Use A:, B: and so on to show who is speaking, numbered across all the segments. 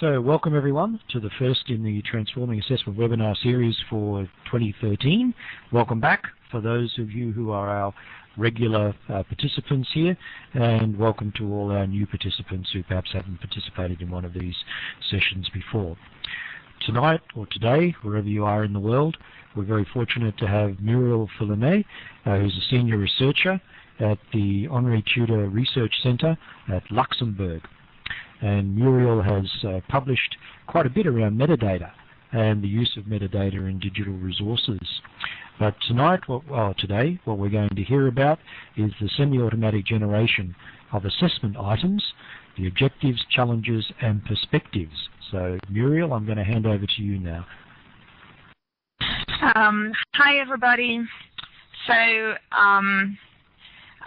A: So welcome everyone to the first in the Transforming Assessment webinar series for 2013. Welcome back for those of you who are our regular uh, participants here and welcome to all our new participants who perhaps haven't participated in one of these sessions before. Tonight or today, wherever you are in the world, we're very fortunate to have Muriel Foulonneau, uh, who's a senior researcher at the Henri Tudor Research Center at Luxembourg. And Muriel has uh, published quite a bit around metadata and the use of metadata in digital resources. But tonight, well, today, what we're going to hear about is the semi-automatic generation of assessment items, the objectives, challenges, and perspectives. So, Muriel, I'm going to hand over to you now.
B: Um, hi, everybody. So, um,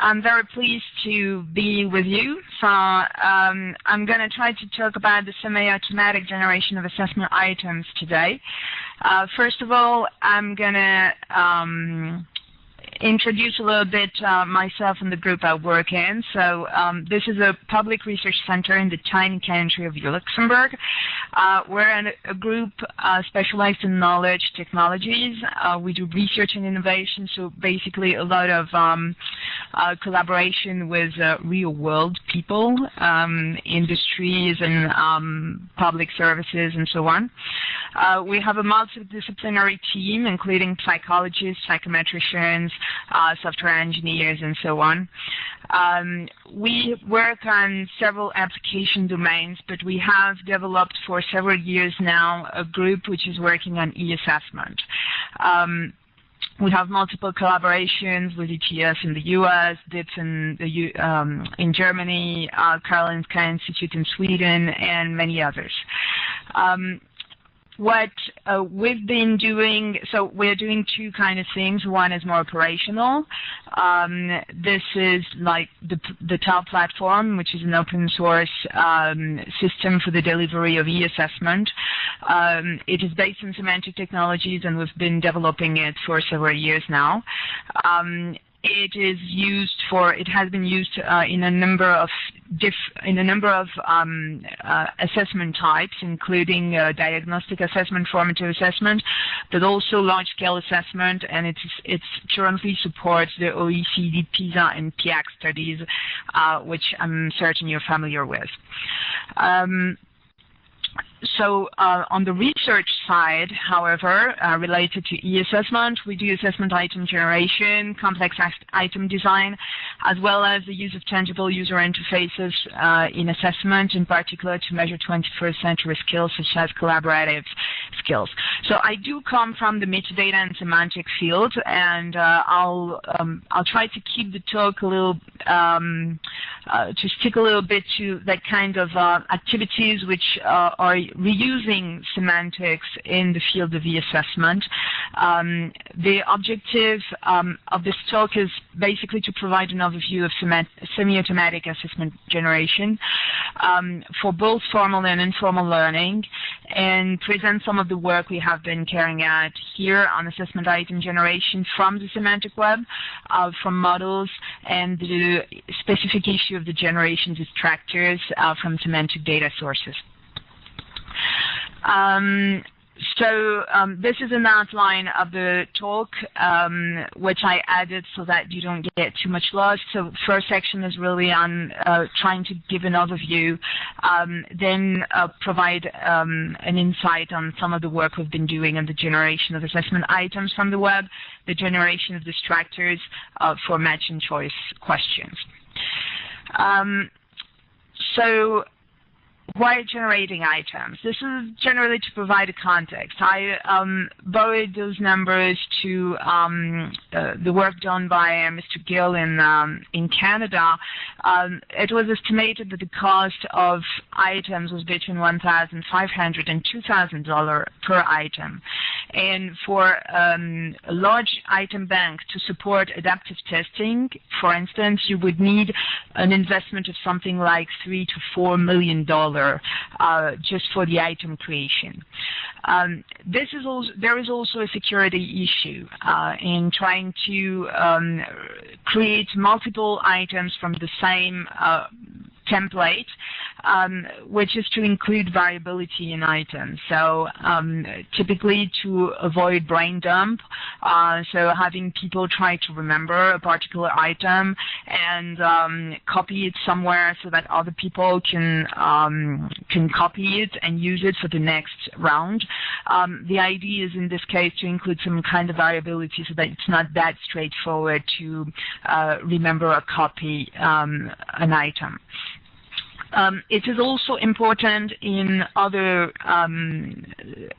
B: I'm very pleased to be with you. So um, I'm going to try to talk about the semi-automatic generation of assessment items today. Uh, first of all, I'm going to um, introduce a little bit uh, myself and the group I work in. So um, this is a public research center in the tiny country of Luxembourg. Uh, we're a group uh, specialized in knowledge technologies. Uh, we do research and innovation, so basically a lot of um, uh, collaboration with uh, real world people, um, industries and um, public services and so on. we have a multidisciplinary team including psychologists, psychometricians, software engineers, and so on. Um, we work on several application domains, but we have developed for several years now a group which is working on e-assessment. Um, we have multiple collaborations with ETS in the US, DIPF in, the, um, in Germany, uh, Karolinska Institute in Sweden, and many others. Um, what uh, we've been doing, so we're doing two kind of things. One is more operational. Um, this is like the, the TAO platform, which is an open source um, system for the delivery of e-assessment. Um, it is based on semantic technologies, and we've been developing it for several years now. It is used for it has been used uh, in a number of diff, in a number of um, uh, assessment types, including uh, diagnostic assessment, formative assessment, but also large-scale assessment, and it it's currently supports the OECD PISA and PIAAC studies, uh, which I'm certain you're familiar with. Um, so uh, on the research side, however, uh, related to e-assessment, we do assessment item generation, complex item design, as well as the use of tangible user interfaces uh, in assessment, in particular to measure 21st century skills such as collaborative skills. So I do come from the metadata and semantic field, and uh, I'll um, I'll try to keep the talk a little um, uh, to stick a little bit to that kind of uh, activities which are reusing semantics in the field of e-assessment. Um, the objective um, of this talk is basically to provide an overview of semi-automatic assessment generation um, for both formal and informal learning and present some of the work we have been carrying out here on assessment item generation from the semantic web, uh, from models, and the specific issue of the generation distractors uh, from semantic data sources. Um, so um, this is an outline of the talk, um, which I added so that you don't get too much lost. So first section is really on uh, trying to give an overview, um, then uh, provide um, an insight on some of the work we've been doing on the generation of assessment items from the web, the generation of distractors uh, for match and choice questions. Um, so why generating items? This is generally to provide a context. I um, borrowed those numbers to um, uh, the work done by Mr. Gierl in um, in Canada. Um, it was estimated that the cost of items was between $1,500 and $2,000 per item. And for um, a large item bank to support adaptive testing, for instance, you would need an investment of something like three to four million dollars uh, just for the item creation. Um, this is also, there is also a security issue uh, in trying to um, create multiple items from the same uh, template um, which is to include variability in items. So um, typically to avoid brain dump, uh, so having people try to remember a particular item and um, copy it somewhere so that other people can um, can copy it and use it for the next round. Um, the idea is in this case to include some kind of variability so that it's not that straightforward to uh, remember or copy um, an item. Um, it is also important in other um,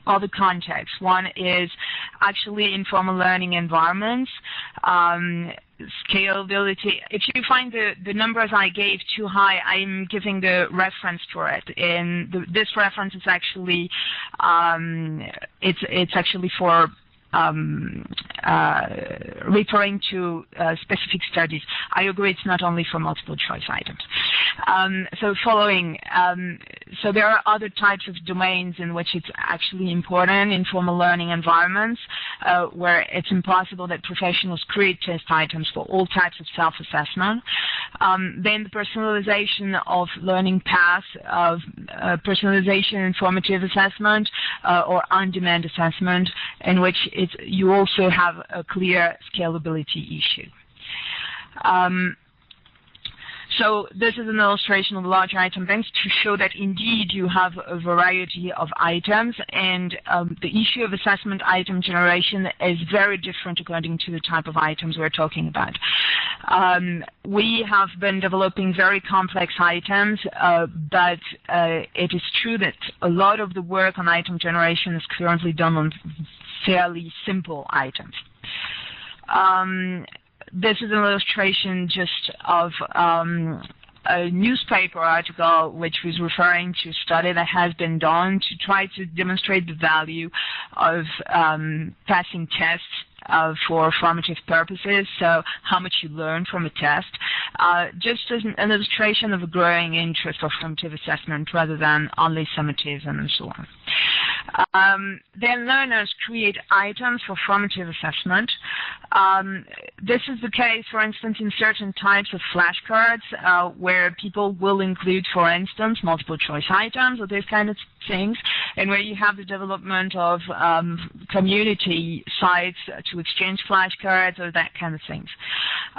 B: other contexts. One is actually informal learning environments. Um, scalability. If you find the, the numbers I gave too high, I'm giving the reference for it. And the, this reference is actually um, it's it's actually for um, uh, referring to uh, specific studies. I agree it's not only for multiple choice items. Um, so following, um, so there are other types of domains in which it's actually important in formal learning environments uh, where it's impossible that professionals create test items for all types of self-assessment. Um, then the personalization of learning paths, of uh, personalization informative assessment uh, or on-demand assessment in which you also have a clear scalability issue. Um, so this is an illustration of large item banks to show that indeed you have a variety of items and um, the issue of assessment item generation is very different according to the type of items we're talking about. Um, we have been developing very complex items, uh, but uh, it is true that a lot of the work on item generation is currently done on fairly simple items. Um, this is an illustration just of um, a newspaper article which was referring to a study that has been done to try to demonstrate the value of um, passing tests uh, for formative purposes, so how much you learn from a test, uh, just as an illustration of a growing interest for formative assessment rather than only summative and so on. Um, then learners create items for formative assessment. Um, this is the case, for instance, in certain types of flashcards uh, where people will include, for instance, multiple choice items or these kind of things, and where you have the development of um, community sites to exchange flashcards or that kind of things.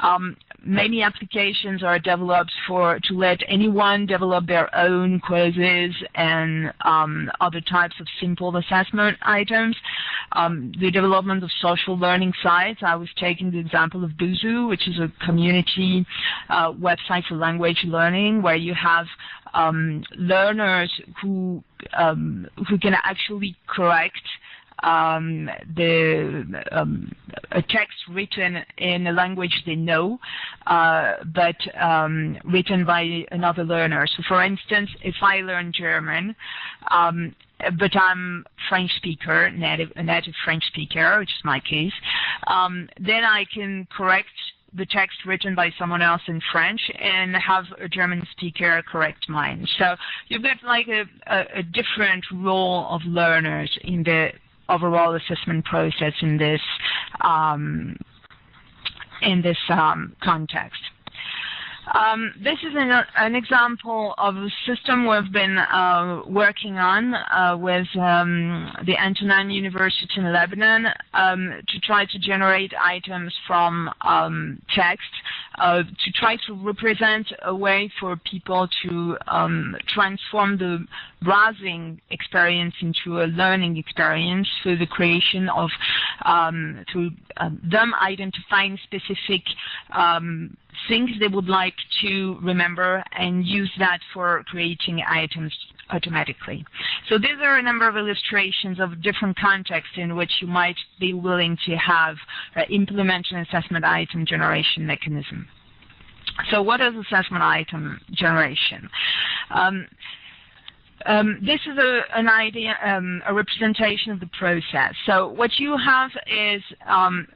B: Um, many applications are developed for to let anyone develop their own quizzes and um, other types of simple assessment items. Um, the development of social learning sites. I was taking the example of Busuu, which is a community uh, website for language learning, where you have um, learners who um, who can actually correct um, the um, a text written in a language they know, uh, but um, written by another learner. So, for instance, if I learn German, um, but I'm French speaker, native, a native French speaker, which is my case, um, then I can correct the text written by someone else in French and have a German speaker correct mine. So you've got like a, a, a different role of learners in the overall assessment process in this um, in this um, context. Um, this is an, an, example of a system we've been uh, working on uh, with um, the Antonine University in Lebanon um, to try to generate items from um, text uh, to try to represent a way for people to um, transform the browsing experience into a learning experience through the creation of um, through them identifying specific things they would like to remember and use that for creating items automatically. So these are a number of illustrations of different contexts in which you might be willing to have uh, implement an assessment item generation mechanism. So what is assessment item generation? Um, um, this is a, an idea, um, a representation of the process. So what you have is um,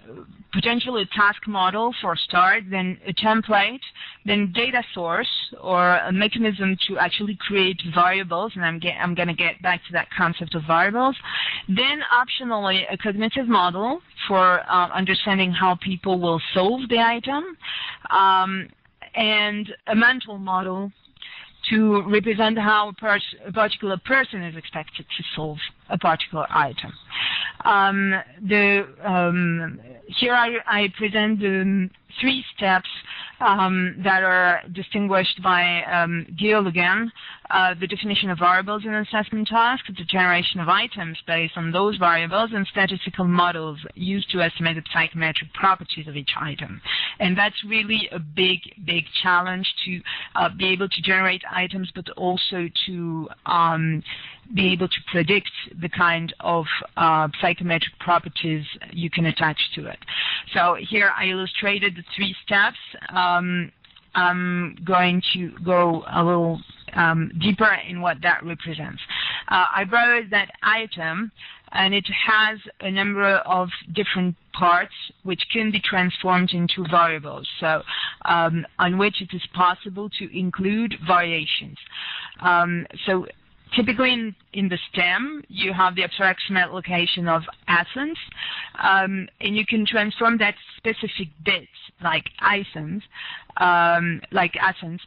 B: potentially a task model for start, then a template, then data source or a mechanism to actually create variables, and I'm, I'm going to get back to that concept of variables. Then optionally a cognitive model for uh, understanding how people will solve the item, um, and a mental model to represent how a particular person is expected to solve a particular item. Um, the, um, here I, I present the three steps um, that are distinguished by um, Gierl again, uh, the definition of variables in an assessment task, the generation of items based on those variables, and statistical models used to estimate the psychometric properties of each item. And that's really a big, big challenge to uh, be able to generate items, but also to um, be able to predict the kind of uh, psychometric properties you can attach to it. So here I illustrated the three steps. Um, I'm going to go a little um, deeper in what that represents. Uh, I borrowed that item and it has a number of different parts which can be transformed into variables, so um, on which it is possible to include variations. Um, so typically in, in the stem, you have the approximate location of Athens, um, and you can transform that specific bit, like Athens, um, like Athens,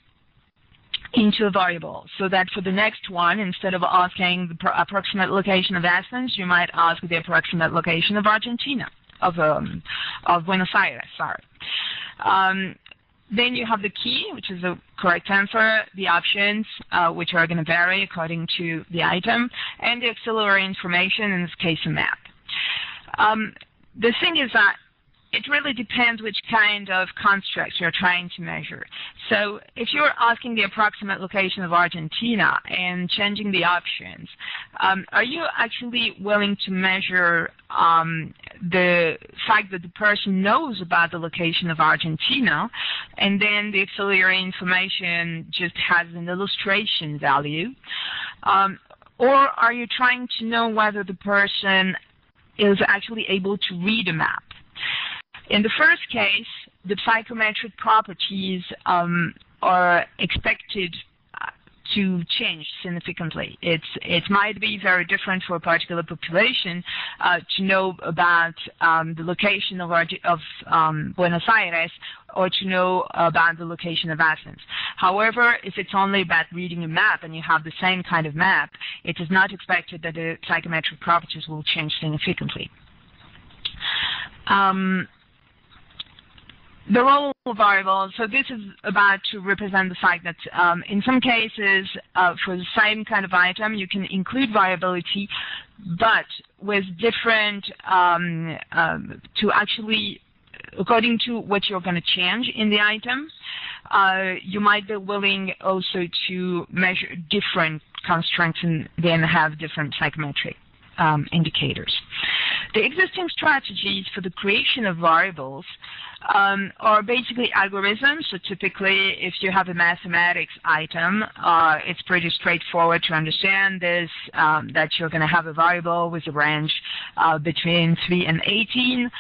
B: into a variable so that for the next one, instead of asking the approximate location of Athens, you might ask the approximate location of Argentina, of, um, of Buenos Aires, sorry. Um, then you have the key, which is the correct answer, the options, uh, which are going to vary according to the item, and the auxiliary information, in this case a map. Um, the thing is that it really depends which kind of construct you're trying to measure. So if you're asking the approximate location of Argentina and changing the options, um, are you actually willing to measure um, the fact that the person knows about the location of Argentina and then the auxiliary information just has an illustration value? Um, or are you trying to know whether the person is actually able to read a map? In the first case, the psychometric properties um, are expected uh, to change significantly. It's, it might be very different for a particular population uh, to know about um, the location of, of um, Buenos Aires or to know about the location of Athens. However, if it's only about reading a map and you have the same kind of map, it is not expected that the psychometric properties will change significantly. Um, the role variable, so this is about to represent the fact that um, in some cases, uh, for the same kind of item, you can include variability, but with different, um, um, to actually, according to what you're going to change in the item, uh, you might be willing also to measure different constraints and then have different psychometric um, indicators. The existing strategies for the creation of variables um, are basically algorithms. So typically, if you have a mathematics item, uh, it's pretty straightforward to understand this, um, that you're going to have a variable with a range uh, between 3 and 18.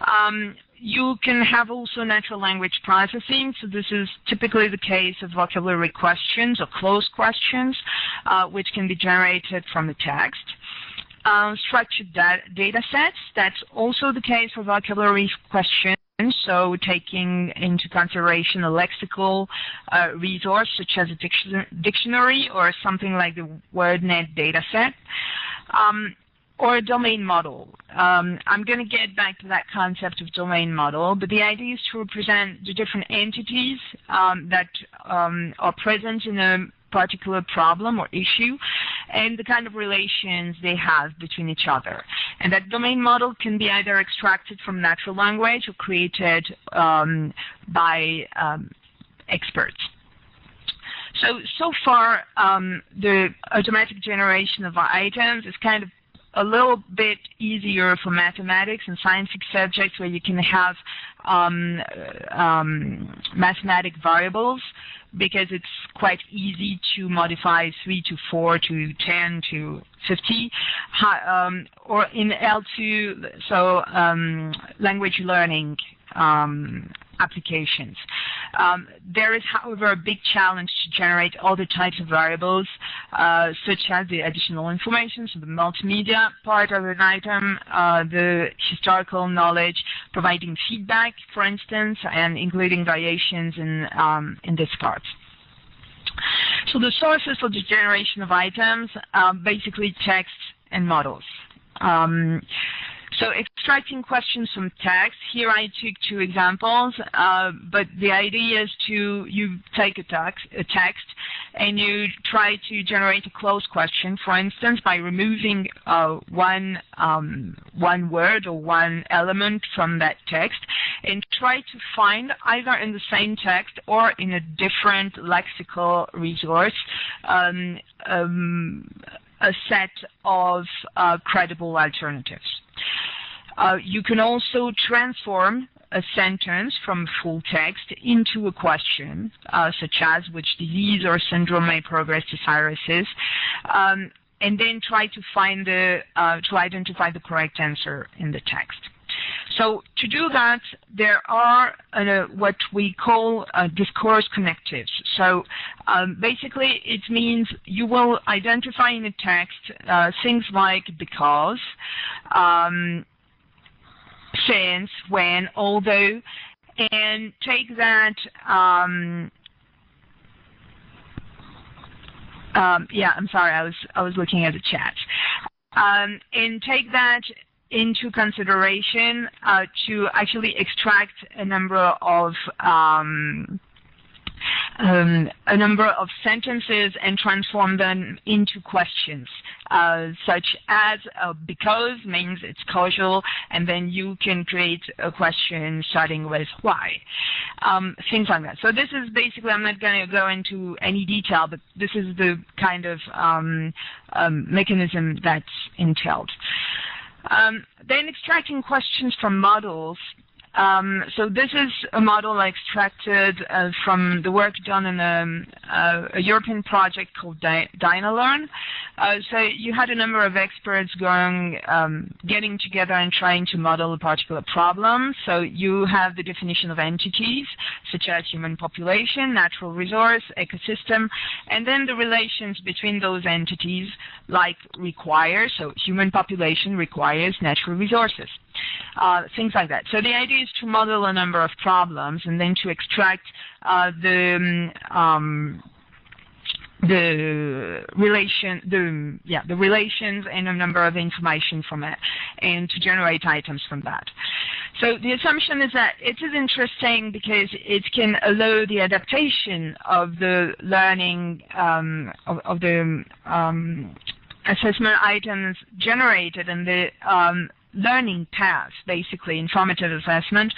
B: Um, you can have also natural language processing. So this is typically the case of vocabulary questions or cloze questions, uh, which can be generated from the text. Uh, structured data sets, that's also the case for vocabulary questions so taking into consideration a lexical uh, resource such as a dictionary or something like the WordNet dataset. Um, or a domain model. Um, I'm going to get back to that concept of domain model, but the idea is to represent the different entities um, that um, are present in a particular problem or issue and the kind of relations they have between each other. And that domain model can be either extracted from natural language or created um, by um, experts. So, so far, um, the automatic generation of items is kind of a little bit easier for mathematics and scientific subjects where you can have um, um, mathematic variables because it's quite easy to modify 3 to 4 to 10 to 50. Um, or in L2, so um, language learning um, applications. Um, there is, however, a big challenge to generate all the types of variables, uh, such as the additional information, so the multimedia part of an item, uh, the historical knowledge, providing feedback, for instance, and including variations in, um, in this part. So the sources for the generation of items are basically text and models. Um, so extracting questions from text, here I took two examples, uh, but the idea is to, you take a text, a text and you try to generate a cloze question, for instance, by removing uh, one, um, one word or one element from that text and try to find either in the same text or in a different lexical resource um, um, a set of uh, credible alternatives. Uh, you can also transform a sentence from full text into a question, uh, such as which disease or syndrome may progress to cirrhosis, um, and then try to find the uh, to identify the correct answer in the text. So to do that, there are uh, what we call uh, discourse connectives. So um, basically, it means you will identify in a text uh, things like because, um, since, when, although, and take that um, um, yeah, I'm sorry, I was I was looking at the chat. Um, and take that into consideration uh, to actually extract a number of um, um, a number of sentences and transform them into questions, uh, such as uh, because means it's causal, and then you can create a question starting with why, um, things like that. So this is basically, I'm not going to go into any detail, but this is the kind of um, um mechanism that's entailed. Um, then extracting questions from models um, so this is a model I extracted uh, from the work done in a, uh, a European project called Dy DynaLearn. Uh, so you had a number of experts going, um, getting together and trying to model a particular problem. So you have the definition of entities, such as human population, natural resource, ecosystem, and then the relations between those entities, like require, so human population requires natural resources uh, things like that. So the idea is to model a number of problems and then to extract uh, the um, the relation, the yeah, the relations and a number of information from it, and to generate items from that. So the assumption is that it is interesting because it can allow the adaptation of the learning um, of, of, the um, assessment items generated and the um, learning paths, basically, informative assessment,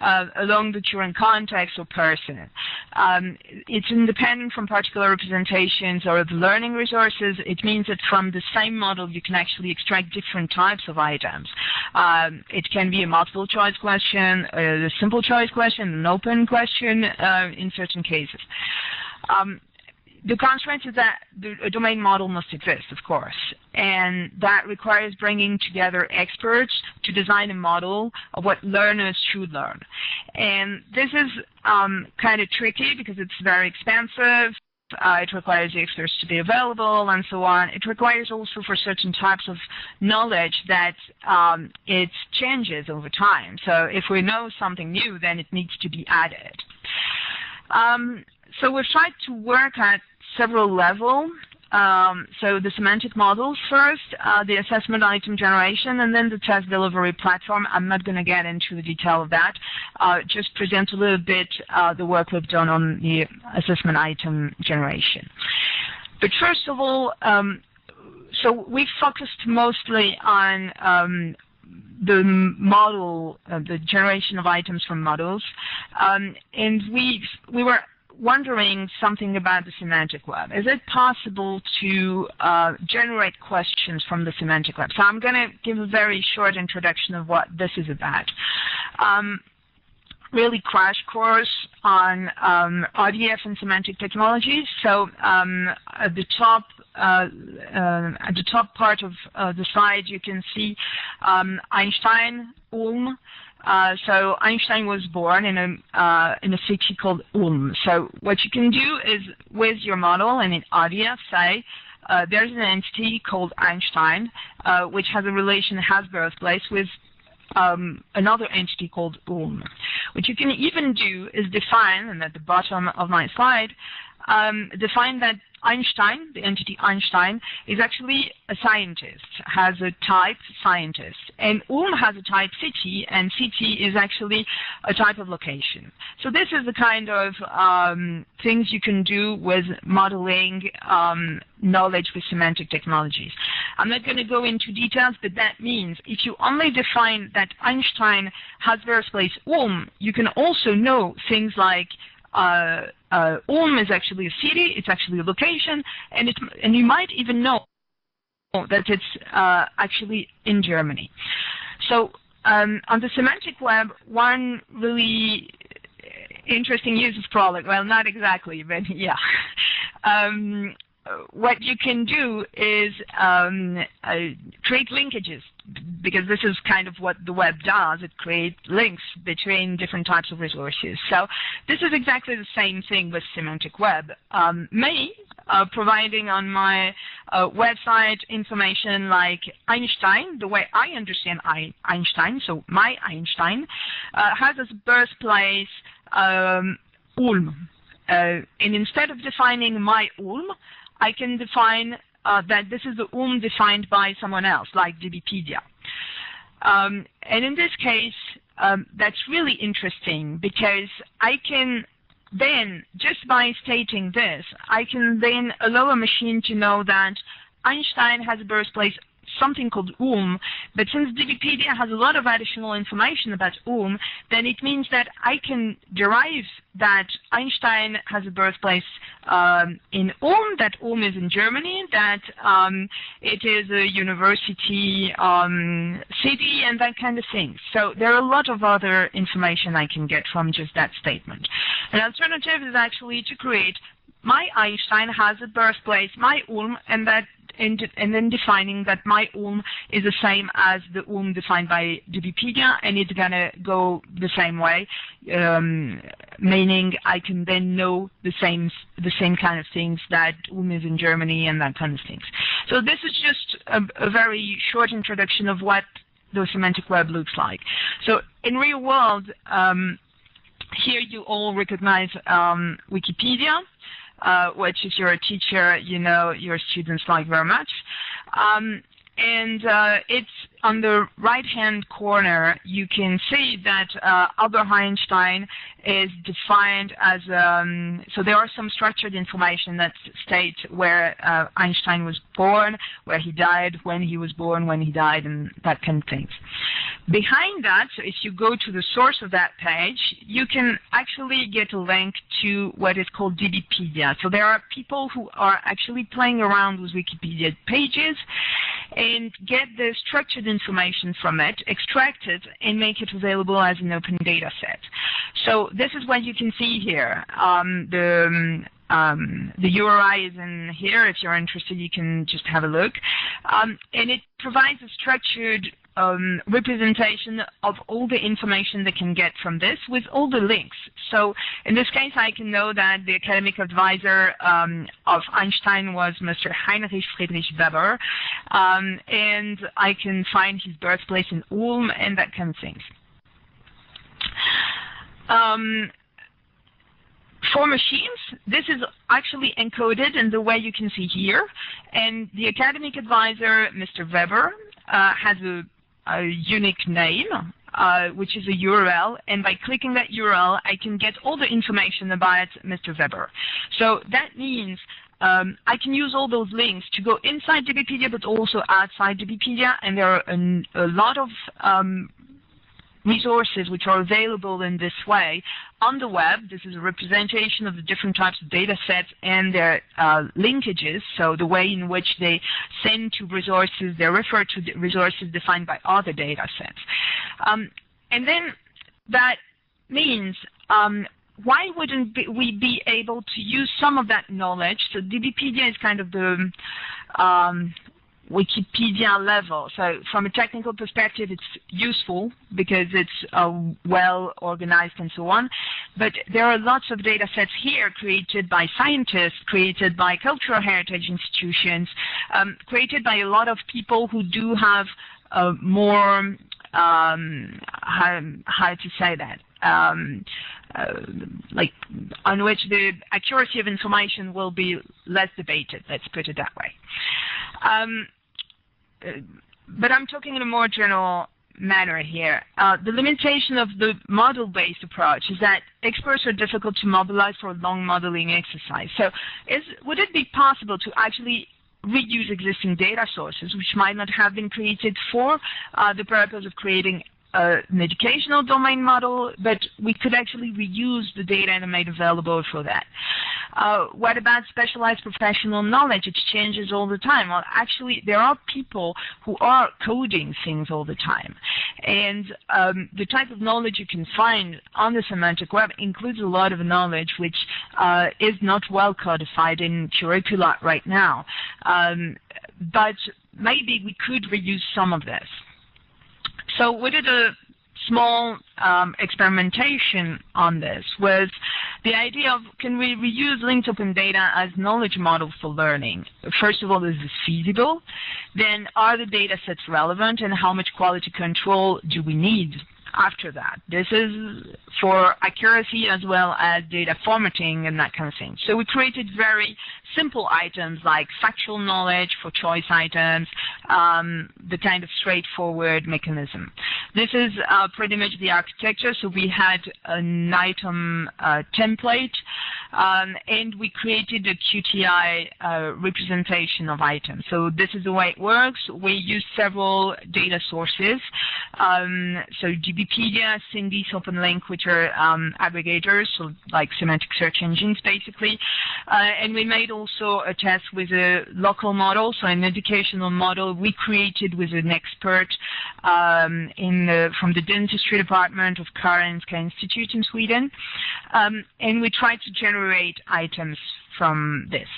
B: uh, along the current context or person. Um, it's independent from particular representations or the learning resources. It means that from the same model, you can actually extract different types of items. Um, it can be a multiple choice question, a simple choice question, an open question uh, in certain cases. Um, the constraint is that the domain model must exist, of course, and that requires bringing together experts to design a model of what learners should learn. And this is um, kind of tricky because it's very expensive. Uh, it requires the experts to be available and so on. It requires also for certain types of knowledge that um, it changes over time. So if we know something new, then it needs to be added. Um, so we've tried to work at several levels. Um, so the semantic models first, uh, the assessment item generation, and then the test delivery platform. I'm not going to get into the detail of that. Uh, just present a little bit uh, the work we've done on the assessment item generation. But first of all, um, so we focused mostly on um, the model, uh, the generation of items from models, um, and we we were wondering something about the semantic web. Is it possible to uh, generate questions from the semantic web? So I'm going to give a very short introduction of what this is about. Um, really crash course on um, RDF and semantic technologies. So um, at the top, uh, uh, at the top part of uh, the slide, you can see um, Einstein, Ulm, uh, so Einstein was born in a uh, in a city called Ulm. So what you can do is with your model and in RDF say uh, there's an entity called Einstein uh, which has a relation has birthplace with um, another entity called Ulm. What you can even do is define, and at the bottom of my slide, um, that Einstein, the entity Einstein, is actually a scientist, has a type scientist. And Ulm has a type city, and city is actually a type of location. So this is the kind of um, things you can do with modeling um, knowledge with semantic technologies. I'm not going to go into details, but that means if you only define that Einstein has birthplace Ulm, you can also know things like uh, uh, Ulm is actually a city, it's actually a location, and, it, and you might even know that it's uh, actually in Germany. So um, on the semantic web, one really interesting use of Prolog, well, not exactly, but yeah. Um, what you can do is um, uh, create linkages because this is kind of what the web does. It creates links between different types of resources. So this is exactly the same thing with semantic web. Um, me uh, providing on my uh, website information like Einstein, the way I understand Einstein, so my Einstein, uh, has as birthplace um, Ulm. Uh, and instead of defining my Ulm, I can define uh, that this is the UM defined by someone else, like DBpedia. Um, and in this case, um, that's really interesting because I can then, just by stating this, I can then allow a machine to know that Einstein has a birthplace something called Ulm, but since DBpedia has a lot of additional information about Ulm, then it means that I can derive that Einstein has a birthplace um, in Ulm, that Ulm is in Germany, that um, it is a university um, city, and that kind of thing. So there are a lot of other information I can get from just that statement. An alternative is actually to create my Einstein has a birthplace, my Ulm, and that and, and, then defining that my Ulm is the same as the Ulm defined by Wikipedia, and it's gonna go the same way, um, meaning I can then know the same the same kind of things that Ulm is in Germany and that kind of things. So this is just a, a very short introduction of what the semantic web looks like. So in real world, um, here you all recognize um, Wikipedia uh, which if you're a teacher, you know your students like very much. Um, and uh, it's on the right-hand corner, you can see that uh, Albert Einstein is defined as, um, so there are some structured information that state where uh, Einstein was born, where he died, when he was born, when he died, and that kind of things. Behind that, so if you go to the source of that page, you can actually get a link to what is called DBpedia. So there are people who are actually playing around with Wikipedia pages and get the structured information from it, extract it, and make it available as an open data set. So this is what you can see here. Um, the um, the URI is in here. If you're interested, you can just have a look. Um, and it provides a structured um, representation of all the information they can get from this with all the links. So in this case, I can know that the academic advisor um, of Einstein was Mr. Heinrich Friedrich Weber, um, and I can find his birthplace in Ulm and that kind of things. Um, for machines, this is actually encoded in the way you can see here. And the academic advisor, Mr. Weber, uh, has a a unique name, uh, which is a URL, and by clicking that URL, I can get all the information about Mr. Weber. So that means um, I can use all those links to go inside DBpedia, but also outside DBpedia, and there are an, a lot of um, resources which are available in this way on the web. This is a representation of the different types of data sets and their uh, linkages, so the way in which they send to resources, they refer to the resources defined by other data sets. Um, and then that means um, why wouldn't we be able to use some of that knowledge? So DBpedia is kind of the um, Wikipedia level. So from a technical perspective, it's useful because it's uh, well organized and so on. But there are lots of data sets here created by scientists, created by cultural heritage institutions, um, created by a lot of people who do have uh, more, um, how, how to say that, um, uh, like on which the accuracy of information will be less debated. Let's put it that way. Um, but I'm talking in a more general manner here. Uh, the limitation of the model-based approach is that experts are difficult to mobilize for a long modeling exercise. So is, would it be possible to actually reuse existing data sources which might not have been created for uh, the purpose of creating uh, an educational domain model, but we could actually reuse the data and made available for that. Uh, what about specialized professional knowledge? It changes all the time. Well, actually, there are people who are coding things all the time. And um, the type of knowledge you can find on the semantic web includes a lot of knowledge which uh, is not well codified in curricula right now. Um, but maybe we could reuse some of this. So we did a small um, experimentation on this with the idea of can we reuse linked open data as knowledge models for learning? First of all, is this feasible? Then are the data sets relevant and how much quality control do we need after that. This is for accuracy as well as data formatting and that kind of thing. So we created very simple items like factual knowledge for choice items, um, the kind of straightforward mechanism. This is uh, pretty much the architecture. So we had an item uh, template um, and we created a QTI uh, representation of items. So this is the way it works. We use several data sources. Um, so DBpedia, Sindice, OpenLink, which are um, aggregators, so like semantic search engines, basically. Uh, and we made also a test with a local model, so an educational model we created with an expert um, in the, from the dentistry department of Karolinska Institute in Sweden. Um, and we tried to generate items from this.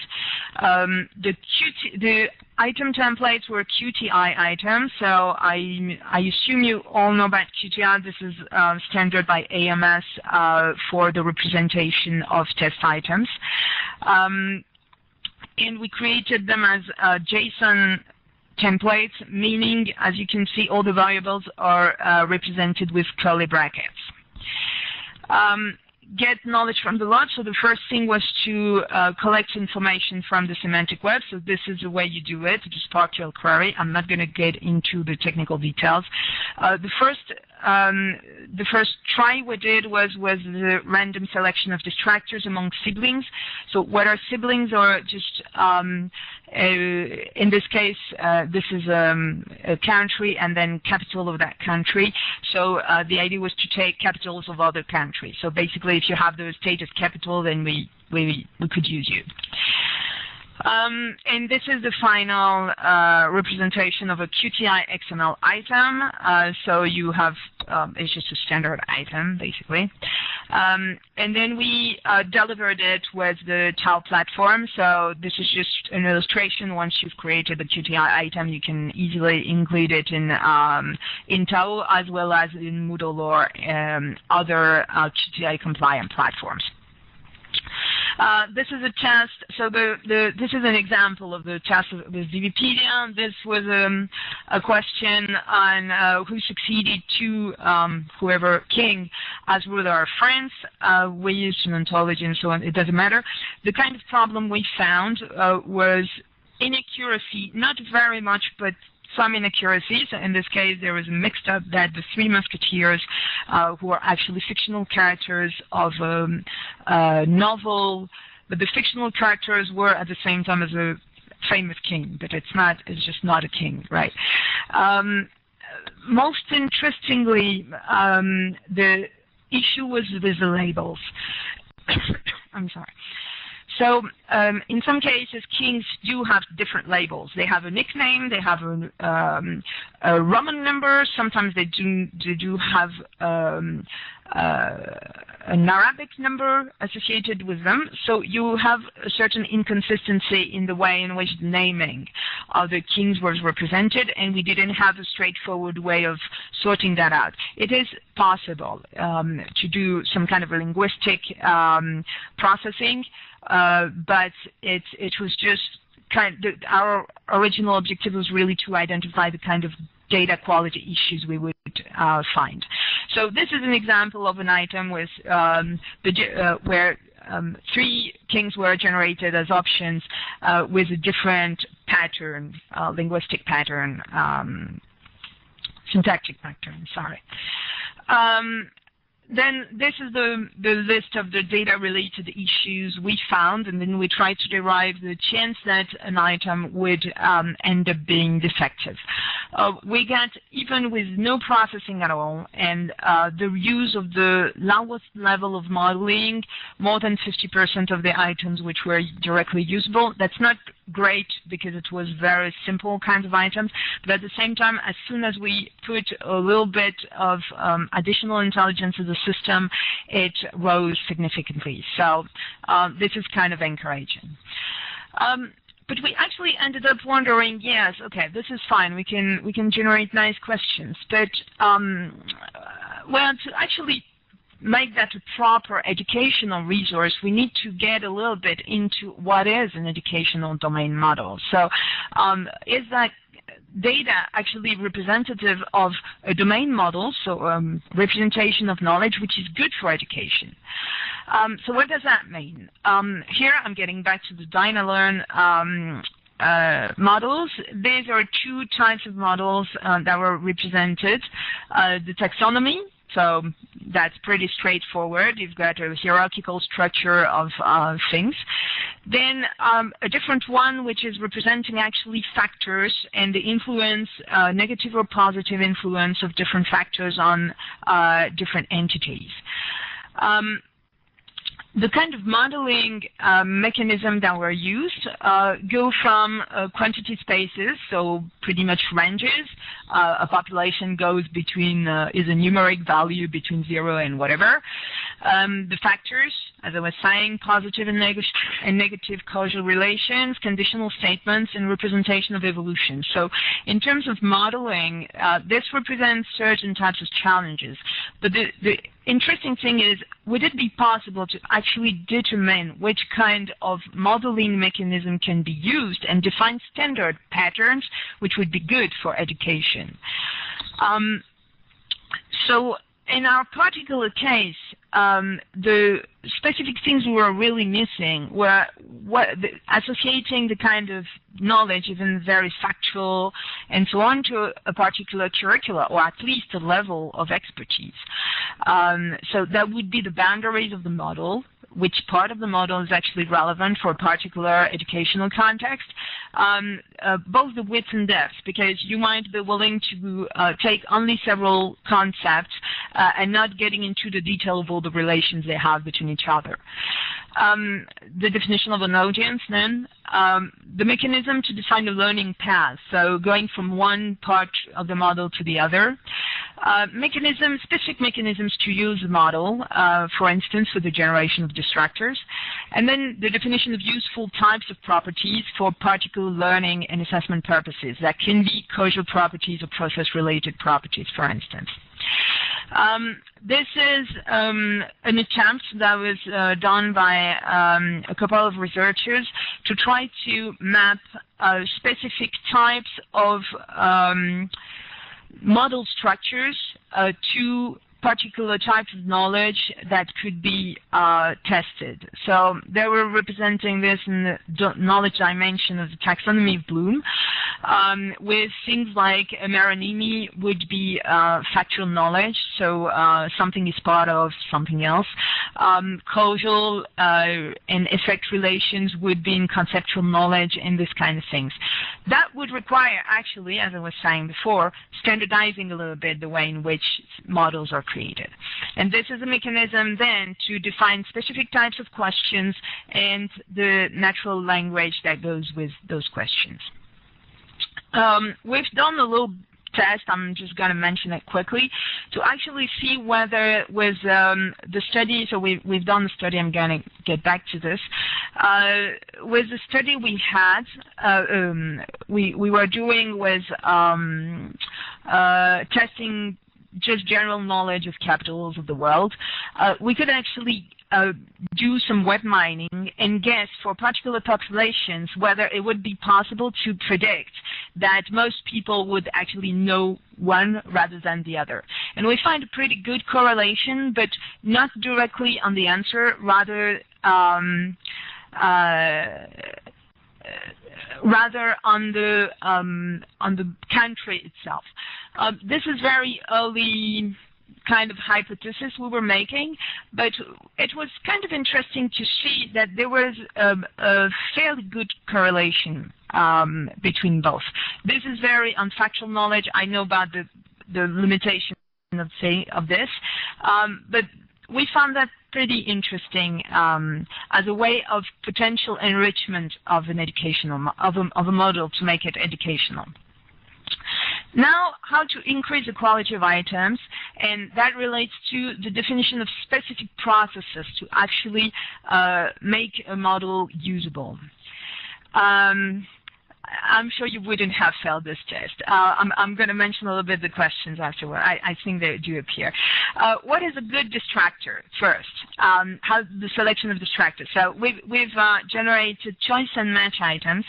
B: Um, the, QT, the item templates were QTI items, so I, I assume you all know about QTI. This is uh, standard by IMS uh, for the representation of test items. Um, and we created them as uh, JSON templates, meaning, as you can see, all the variables are uh, represented with curly brackets. Um, get knowledge from the lot. So the first thing was to uh, collect information from the semantic web. So this is the way you do it, just SPARQL query. I'm not going to get into the technical details. Uh, the first um, the first try we did was was the random selection of distractors among siblings. So what are siblings or just um, uh, in this case, uh, this is um, a country and then capital of that country. So uh, the idea was to take capitals of other countries. So basically, if you have the state as capital, then we we we could use you. Um, and this is the final uh, representation of a QTI XML item. Uh, so you have, um, it's just a standard item, basically. Um, and then we uh, delivered it with the TAO platform. So this is just an illustration. Once you've created the QTI item, you can easily include it in, um, in TAO as well as in Moodle or um, other uh, QTI compliant platforms. Uh, this is a test. So the, the, this is an example of the test with DBpedia. This was um, a question on uh, who succeeded to um, whoever king as ruler of France. Uh, we used an ontology and so on. It doesn't matter. The kind of problem we found uh, was inaccuracy, not very much, but some inaccuracies. In this case, there was a mixed up that the Three Musketeers, uh, who are actually fictional characters of um, a novel, but the fictional characters were at the same time as a famous king, but it's not, it's just not a king, right? Um, most interestingly, um, the issue was with the labels. I'm sorry. So um, in some cases, kings do have different labels. They have a nickname, they have a, um, a Roman number, sometimes they do, they do have um, uh, an Arabic number associated with them. So you have a certain inconsistency in the way in which the naming of the kings was represented, and we didn't have a straightforward way of sorting that out. It is possible um, to do some kind of linguistic um, processing uh, but it it was just kind of, our original objective was really to identify the kind of data quality issues we would uh, find. so this is an example of an item with um, the, uh, where um, three kings were generated as options uh, with a different pattern, uh, linguistic pattern, um, syntactic pattern, sorry. Then this is the, the list of the data related issues we found, and then we try to derive the chance that an item would um, end up being defective. Uh, we get, even with no processing at all, and uh, the use of the lowest level of modeling, more than 50% of the items which were directly usable. That's not great because it was very simple kinds of items, but at the same time, as soon as we put a little bit of um, additional intelligence to the system, it rose significantly. So um, this is kind of encouraging. Um, but we actually ended up wondering, yes, okay, this is fine. We can we can generate nice questions, but um, well, to actually make that a proper educational resource, we need to get a little bit into what is an educational domain model. So um, is that data actually representative of a domain model, so um, representation of knowledge, which is good for education. Um, so what does that mean? Um, here I'm getting back to the DynaLearn um, uh, models. These are two types of models uh, that were represented. Uh, the taxonomy, so that's pretty straightforward. You've got a hierarchical structure of uh, things. Then um, a different one, which is representing actually factors and the influence, uh, negative or positive influence of different factors on uh, different entities. Um, the kind of modeling uh, mechanism that were used uh, go from uh, quantity spaces, so pretty much ranges. Uh, a population goes between, uh, is a numeric value between zero and whatever. Um, the factors, as I was saying, positive and, neg and, negative causal relations, conditional statements, and representation of evolution. So in terms of modeling, uh, this represents certain types of challenges. But the, the interesting thing is, would it be possible to actually determine which kind of modeling mechanism can be used and define standard patterns which would be good for education? Um, so in our particular case, um, the specific things we were really missing were what, the, associating the kind of knowledge, even very factual and so on, to a particular curricula or at least a level of expertise. Um, so that would be the boundaries of the model which part of the model is actually relevant for a particular educational context, um, uh, both the width and depth, because you might be willing to uh, take only several concepts uh, and not getting into the detail of all the relations they have between each other. Um, the definition of an audience then, um, the mechanism to define a learning path, so going from one part of the model to the other. Uh, mechanisms, specific mechanisms to use the model, uh, for instance, for the generation of distractors. And then the definition of useful types of properties for particular learning and assessment purposes. That can be causal properties or process-related properties, for instance. Um, this is um, an attempt that was uh, done by um, a couple of researchers to try to map uh, specific types of um, model structures uh, to particular types of knowledge that could be uh, tested. So they were representing this in the knowledge dimension of the taxonomy of Bloom, um, with things like a would be uh, factual knowledge, so uh, something is part of something else. Um, causal uh, and effect relations would be in conceptual knowledge and this kind of things. That would require, actually, as I was saying before, standardizing a little bit the way in which models are created. And this is a mechanism then to define specific types of questions and the natural language that goes with those questions. Um, we've done a little test, I'm just going to mention it quickly, to actually see whether with um, the study, so we, we've done the study, I'm going to get back to this. Uh, with the study we had, uh, um, we, we were doing with um, uh, testing just general knowledge of capitals of the world, uh, we could actually uh, do some web mining and guess for particular populations whether it would be possible to predict that most people would actually know one rather than the other. And we find a pretty good correlation, but not directly on the answer, rather um, uh, rather on the um, on the country itself. Uh, this is very early kind of hypothesis we were making, but it was kind of interesting to see that there was a, a fairly good correlation um, between both. This is very unfactual knowledge. I know about the the limitation of say of this, um, but we found that pretty interesting um, as a way of potential enrichment of an educational of a, of a model to make it educational. Now, how to increase the quality of items, and that relates to the definition of specific processes to actually uh, make a model usable. Um, I'm sure you wouldn't have failed this test. Uh, I'm, I'm going to mention a little bit the questions afterward. I, I think they do appear. Uh, what is a good distractor first? Um, how the selection of distractors. So we've, we've uh, generated choice and match items.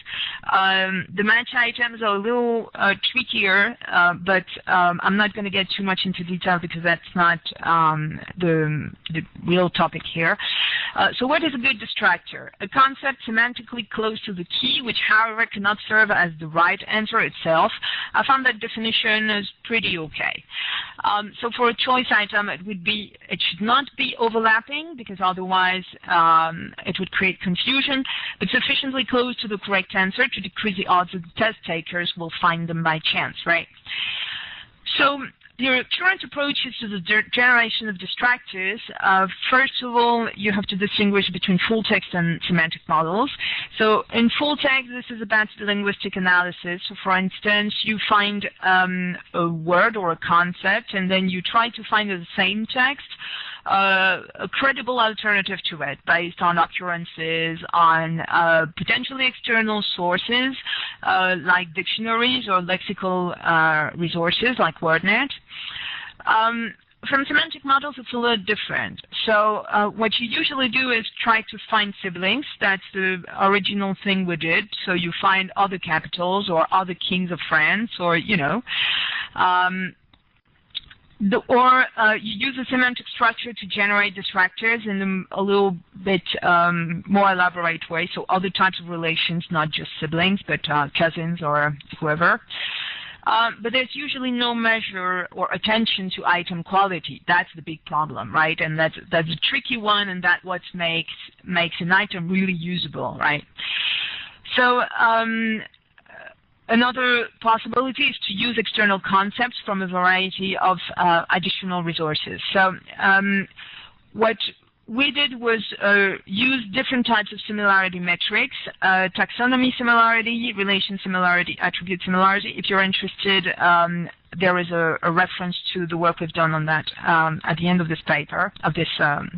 B: Um, the match items are a little uh, trickier, uh, but um, I'm not going to get too much into detail because that's not um, the, the real topic here. Uh, so what is a good distractor? A concept semantically close to the key, which however cannot serve as the right answer itself. I found that definition is pretty okay. Um, so for a choice item, it would be it should not be overlapping because otherwise um, it would create confusion, but sufficiently close to the correct answer to decrease the odds that the test takers will find them by chance, right? So your current approaches to the generation of distractors, uh, first of all, you have to distinguish between full text and semantic models. So in full text, this is about linguistic analysis. So for instance, you find um, a word or a concept, and then you try to find the same text uh, a credible alternative to it based on occurrences, on uh, potentially external sources uh, like dictionaries or lexical uh, resources like WordNet. Um, from semantic models, it's a little different. So uh, what you usually do is try to find siblings. That's the original thing we did. So you find other capitals or other kings of France or, you know. Um, the, or uh, you use a semantic structure to generate distractors in a little bit um, more elaborate way, so other types of relations, not just siblings, but uh, cousins or whoever. Um, but there's usually no measure or attention to item quality. That's the big problem, right? And that's that's a tricky one, and that's what makes makes an item really usable, right? So um, Another possibility is to use external concepts from a variety of uh, additional resources. So um, what we did was uh, use different types of similarity metrics, uh, taxonomy similarity, relation similarity, attribute similarity. If you're interested, um, there is a, a, reference to the work we've done on that um, at the end of this paper, of this um,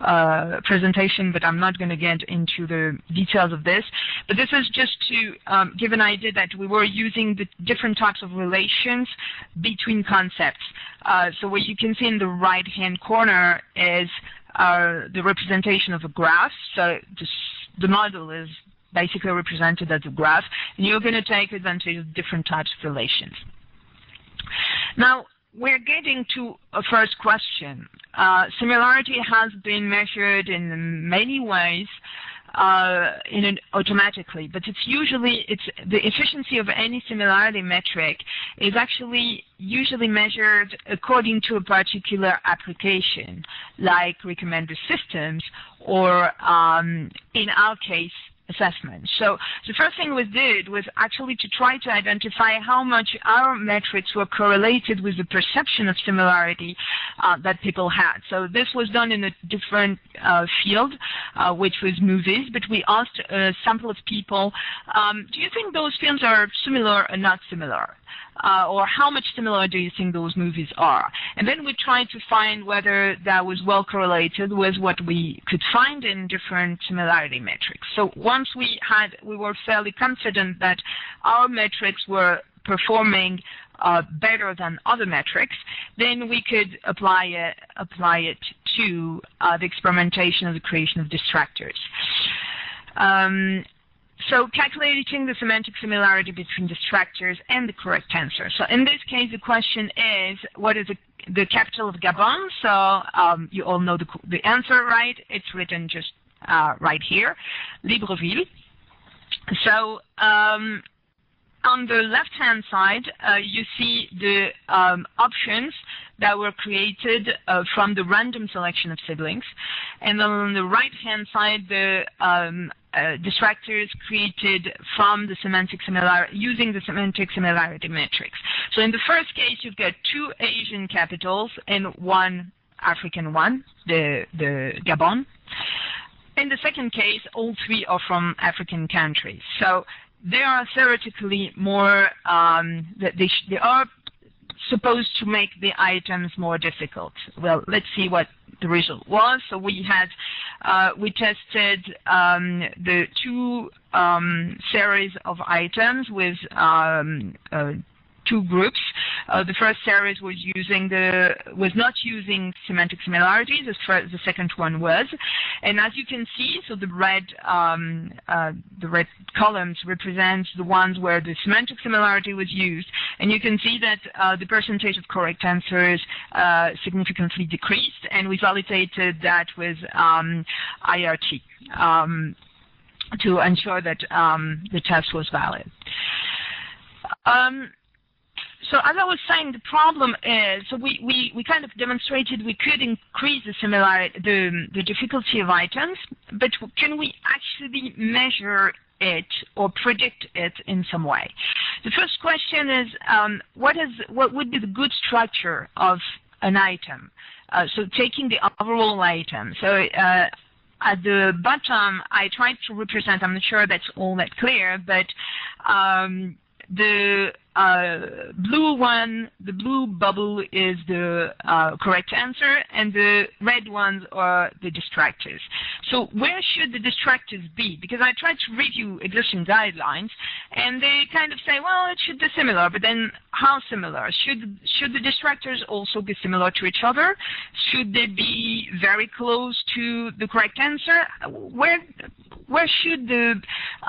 B: uh, presentation, but I'm not going to get into the details of this. But this is just to um, give an idea that we were using the different types of relations between concepts. Uh, so what you can see in the right-hand corner is uh, the representation of a graph. So this, the model is basically represented as a graph, and you're going to take advantage of different types of relations. Now, we're getting to a first question. Uh, similarity has been measured in many ways uh, automatically, but it's usually it's the efficiency of any similarity metric is actually usually measured according to a particular application, like recommender systems, or um, in our case, assessment. So the first thing we did was actually to try to identify how much our metrics were correlated with the perception of similarity uh, that people had. So this was done in a different uh, field, uh, which was movies, but we asked a sample of people, um, do you think those films are similar or not similar? Uh, or how much similar do you think those movies are? And then we tried to find whether that was well correlated with what we could find in different similarity metrics. So once we had, we were fairly confident that our metrics were performing uh, better than other metrics, then we could apply it, apply it to uh, the experimentation of the creation of distractors. Um, so calculating the semantic similarity between the distractors and the correct answer. So in this case, the question is, what is the, the capital of Gabon? So um, you all know the, the answer, right? It's written just uh, right here, Libreville. So um, on the left-hand side, uh, you see the um, options that were created uh, from the random selection of siblings. And on the right-hand side, the um, uh, distractors created from the semantic similarity, using the semantic similarity matrix. So in the first case, you've got two Asian capitals and one African one, the, the Gabon. In the second case, all three are from African countries. So they are theoretically more, um, they, they are supposed to make the items more difficult. Well, let's see what the result was. So we had, uh, we tested um, the two um, series of items with um, uh, two groups. Uh, the first series was using the was not using semantic similarities. The, first, the second one was, and as you can see, so the red um, uh, the red columns represent the ones where the semantic similarity was used, and you can see that uh, the percentage of correct answers uh, significantly decreased, and we validated that with um, IRT. Um, to ensure that um, the test was valid. Um, so as I was saying, the problem is, so we, we, we kind of demonstrated we could increase the similarity, the, the difficulty of items, but can we actually measure it or predict it in some way? The first question is, um, what is what would be the good structure of an item? Uh, so taking the overall item. So uh, at the bottom, I tried to represent, I'm not sure that's all that clear, but um, the uh, blue one, the blue bubble is the uh, correct answer, and the red ones are the distractors. So where should the distractors be? Because I tried to review existing guidelines, and they kind of say, well, it should be similar, but then how similar? Should should the distractors also be similar to each other? Should they be very close to the correct answer? Where where should the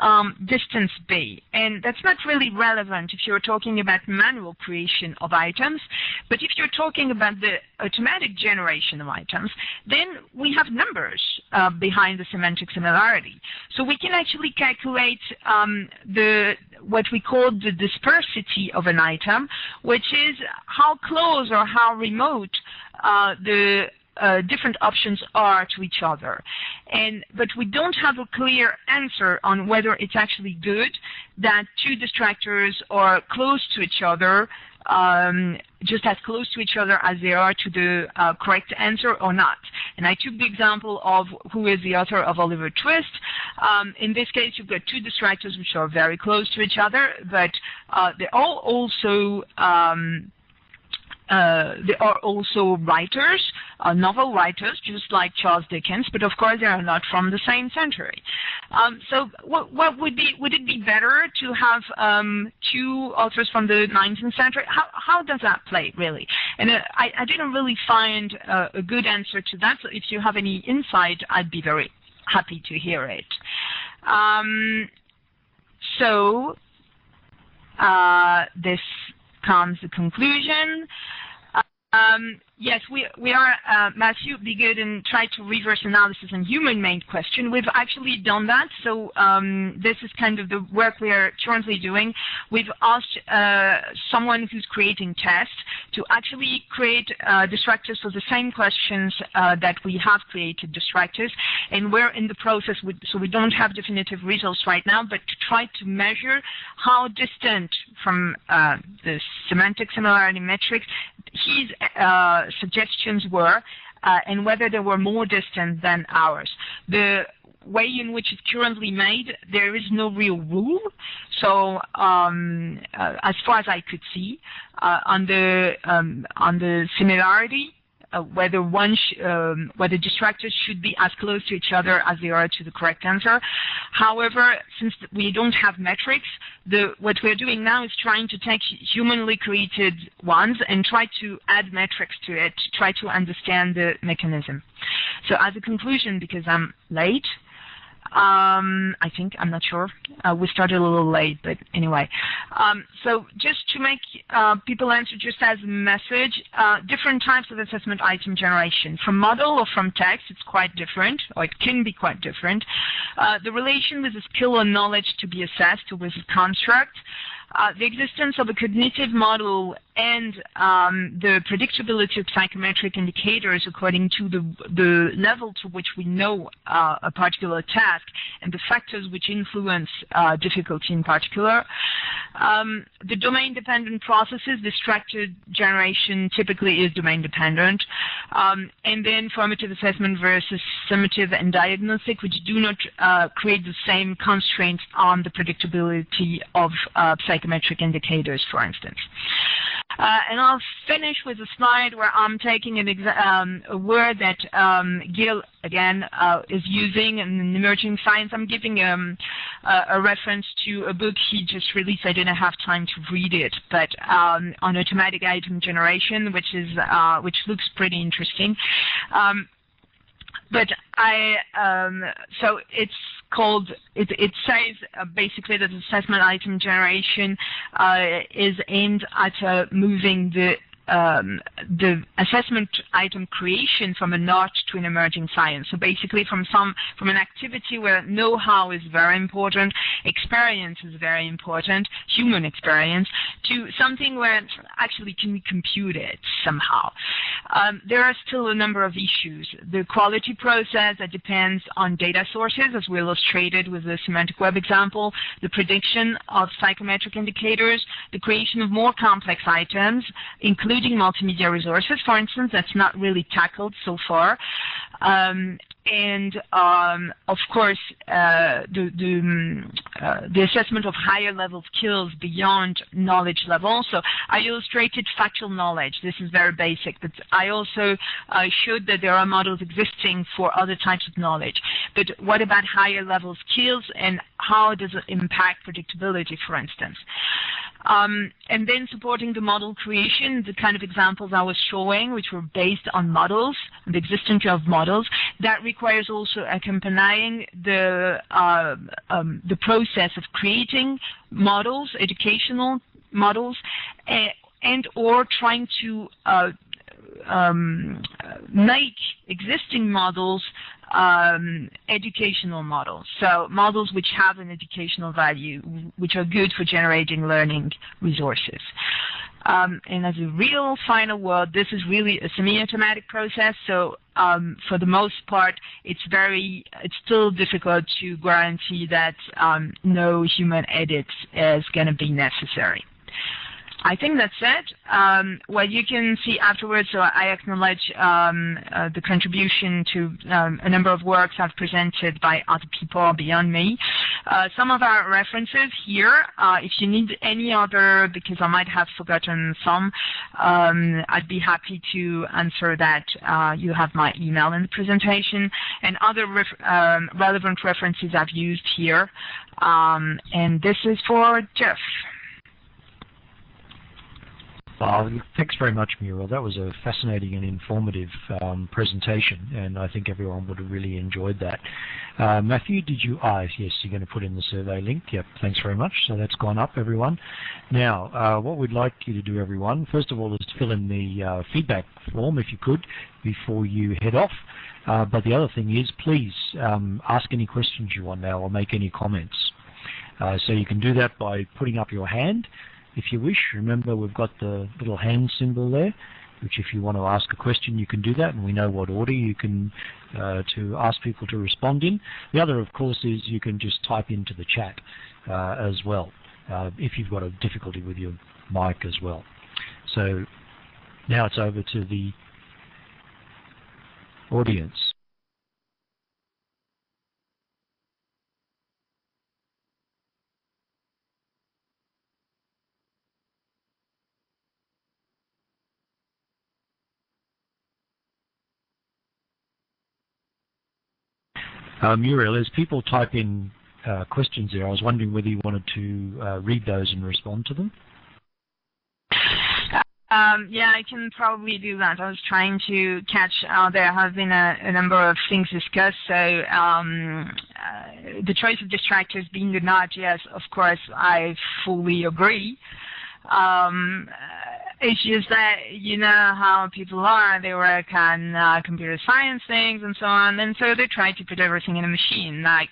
B: um, distance be? And that's not really relevant if you're talking about manual creation of items, but if you're talking about the automatic generation of items, then we have numbers uh, behind the semantic similarity. So we can actually calculate um, the what we call the dispersity of an item, which is how close or how remote uh, the uh, different options are to each other. And but we don't have a clear answer on whether it's actually good that two distractors are close to each other, um, just as close to each other as they are to the uh, correct answer or not. And I took the example of who is the author of Oliver Twist. Um, in this case, you've got two distractors which are very close to each other, but uh, they all also um, uh, there are also writers, uh, novel writers, just like Charles Dickens, but of course they are not from the same century. Um, so, what, what, would be would it be better to have um, two authors from the 19th century? How how does that play really? And uh, I, I didn't really find uh, a good answer to that. So, if you have any insight, I'd be very happy to hear it. Um, so, uh, this comes the conclusion. Um, yes, we, we are, uh, Mathew, be good and try to reverse analysis and human-made question. We've actually done that, so um, this is kind of the work we are currently doing. We've asked uh, someone who's creating tests to actually create uh, distractors for the same questions uh, that we have created distractors, and we're in the process, with, so we don't have definitive results right now, but to try to measure how distant from uh, the semantic similarity metrics his uh, suggestions were uh, and whether they were more distant than ours. The way in which it's currently made, there is no real rule. So, um, uh, as far as I could see, uh, on the um, on the similarity, uh, whether one um, whether distractors should be as close to each other as they are to the correct answer. However, since we don't have metrics, the, what we're doing now is trying to take humanly created ones and try to add metrics to it try to understand the mechanism. So as a conclusion, because I'm late, Um, I think I'm not sure. Uh, we started a little late, but anyway. Um, so just to make uh, people answer just as a message, uh, different types of assessment item generation. From model or from text, it's quite different, or it can be quite different. Uh, the relation with the skill or knowledge to be assessed with the construct. Uh, the existence of a cognitive model and um, the predictability of psychometric indicators according to the, the level to which we know uh, a particular task and the factors which influence uh, difficulty in particular. Um, the domain-dependent processes, the structured generation typically is domain-dependent. Um, and then formative assessment versus summative and diagnostic, which do not uh, create the same constraints on the predictability of uh, psychometric indicators, for instance. Uh, and I'll finish with a slide where I'm taking um, a word that um, Gierl, again, uh, is using in emerging science. I'm giving um, a, a, reference to a book he just released. I didn't have time to read it, but um, on automatic item generation, which is uh, which looks pretty interesting. Um, but I um, so it's called it, it says uh, basically that assessment item generation uh, is aimed at uh, moving the um, the assessment item creation from an art to an emerging science. So basically from some from an activity where know-how is very important, experience is very important, human experience, to something where actually can we compute it somehow. Um, there are still a number of issues. The quality process that depends on data sources, as we illustrated with the semantic web example, the prediction of psychometric indicators, the creation of more complex items, including including multimedia resources, for instance, that's not really tackled so far. Um, and um, of course, uh, the, the, um, uh, the, assessment of higher level skills beyond knowledge level. So I illustrated factual knowledge. This is very basic, but I also uh, showed that there are models existing for other types of knowledge. But what about higher level skills and how does it impact predictability, for instance? Um, and then supporting the model creation, the kind of examples I was showing, which were based on models, the existence of models, that requires also accompanying the, uh, um, the process of creating models, educational models, and or trying to uh, um, make existing models um, educational models. So models which have an educational value, which are good for generating learning resources. Um, and as a real final word, this is really a semi-automatic process. So um, for the most part, it's very, it's still difficult to guarantee that um, no human edit is going to be necessary. I think that's it. Um, you can see afterwards, so I acknowledge um, uh, the contribution to um, a number of works I've presented by other people beyond me. Uh, some of our references here, uh, if you need any other, because I might have forgotten some, um, I'd be happy to answer that. Uh, you have my email in the presentation and other ref um, relevant references I've used here. Um, and this is for Geoff.
A: Uh, thanks very much, Muriel. That was a fascinating and informative um, presentation, and I think everyone would have really enjoyed that. Uh, Mathew, did you? Ah, yes, you're going to put in the survey link. Yep, thanks very much. So that's gone up, everyone. Now, uh, what we'd like you to do, everyone, first of all, is to fill in the uh, feedback form, if you could, before you head off. Uh, but the other thing is, please um, ask any questions you want now or make any comments. Uh, so you can do that by putting up your hand if you wish. Remember, we've got the little hand symbol there, which if you want to ask a question, you can do that, and we know what order you can uh, to ask people to respond in. The other, of course, is you can just type into the chat uh, as well, uh, if you've got a difficulty with your mic as well. So now it's over to the audience. Uh, Muriel, as people type in uh, questions there, I was wondering whether you wanted to uh, read those and respond to them.
B: Um, yeah, I can probably do that. I was trying to catch. Uh, there have been a, a, number of things discussed, so um, the choice of distractors being a nod, yes, of course, I fully agree. Um, it's just that you know how people are. They work on uh, computer science things and so on, and so they try to put everything in a machine. Like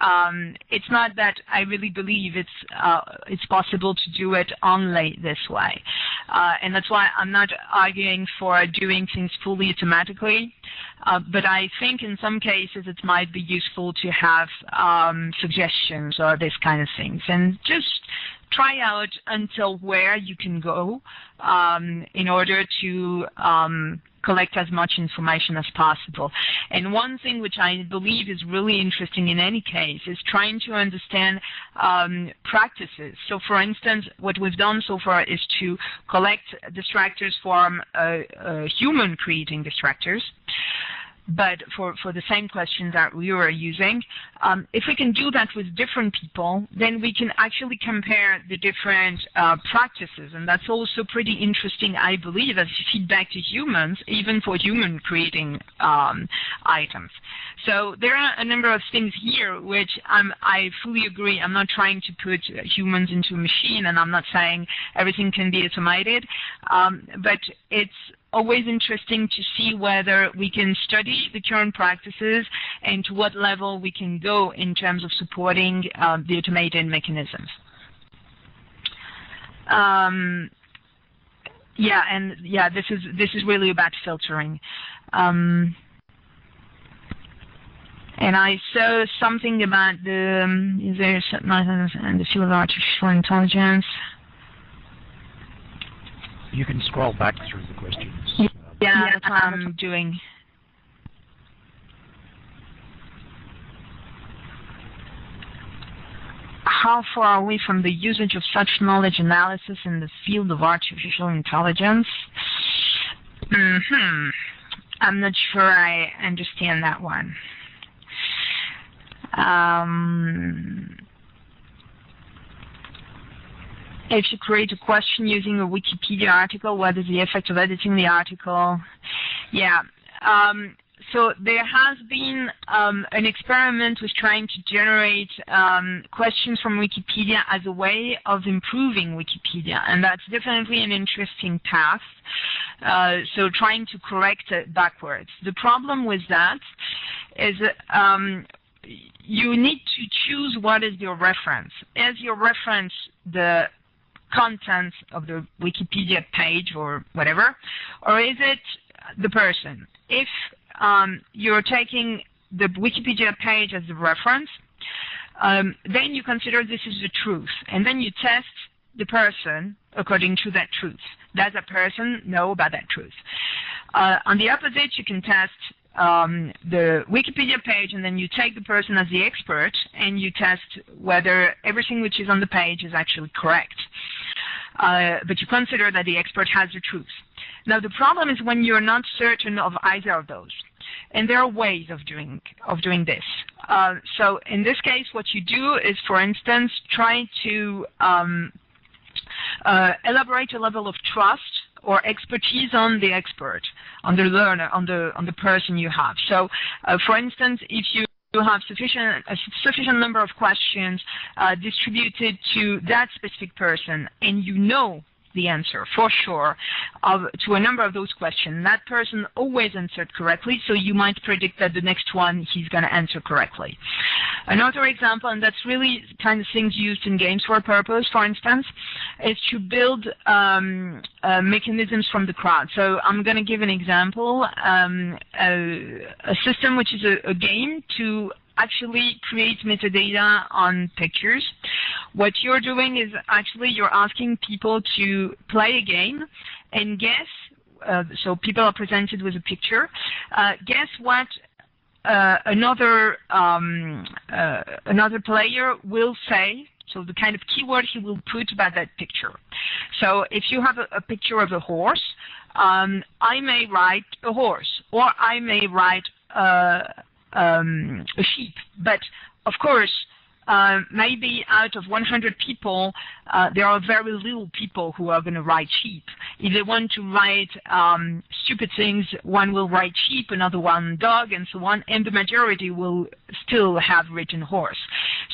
B: um, it's not that I really believe it's uh, it's possible to do it only this way, uh, and that's why I'm not arguing for doing things fully automatically. Uh, but I think in some cases it might be useful to have um, suggestions or this kind of things, and just try out until where you can go um, in order to um, collect as much information as possible. And one thing which I believe is really interesting in any case is trying to understand um, practices. So for instance, what we've done so far is to collect distractors from uh, uh, human creating distractors but for, for the same questions that we were using, um, if we can do that with different people, then we can actually compare the different uh, practices. And that's also pretty interesting, I believe, as feedback to humans, even for human creating um, items. So there are a number of things here which I'm, I fully agree. I'm not trying to put humans into a machine, and I'm not saying everything can be automated, um, but it's always interesting to see whether we can study the current practices and to what level we can go in terms of supporting uh, the automated mechanisms. Um, yeah, and yeah, this is this is really about filtering. Um, and I saw something about the um, is there something and the field of artificial intelligence.
A: You can scroll back through the questions.
B: Yeah, yeah that's what I'm doing. How far are we from the usage of such knowledge analysis in the field of artificial intelligence? Mm hmm I'm not sure I understand that one. Um, if you create a question using a Wikipedia article, what is the effect of editing the article? Yeah. Um, so there has been um, an experiment with trying to generate um, questions from Wikipedia as a way of improving Wikipedia, and that's definitely an interesting path. Uh, so trying to correct it backwards. The problem with that is um, you need to choose what is your reference. Is your reference the content of the Wikipedia page or whatever, or is it the person? If um, you're taking the Wikipedia page as the reference, um, then you consider this is the truth, and then you test the person according to that truth. Does that person know about that truth? Uh, on the opposite, you can test um, the Wikipedia page, and then you take the person as the expert, and you test whether everything which is on the page is actually correct. Uh, but you consider that the expert has the truth. Now the problem is when you're not certain of either of those. And there are ways of doing of doing this. Uh, so in this case, what you do is, for instance, try to um, uh, elaborate a level of trust or expertise on the expert, on the learner, on the on the person you have. So, uh, for instance, if you you have sufficient a sufficient number of questions uh, distributed to that specific person, and you know the answer for sure of, to a number of those questions. That person always answered correctly, so you might predict that the next one he's going to answer correctly. Another example, and that's really kind of things used in games for a purpose, for instance, is to build um, uh, mechanisms from the crowd. So I'm going to give an example, um, a, a, system which is a, a game to actually create metadata on pictures. What you're doing is actually you're asking people to play a game and guess, uh, so people are presented with a picture, uh, guess what uh, another um, uh, another player will say so the kind of keyword he will put about that picture. So if you have a, a picture of a horse, um, I may write a horse, or I may write uh, um, a sheep. But of course, uh, maybe out of 100 people, uh, there are very little people who are going to write sheep. If they want to write um, stupid things, one will write sheep, another one dog, and so on, and the majority will still have written horse.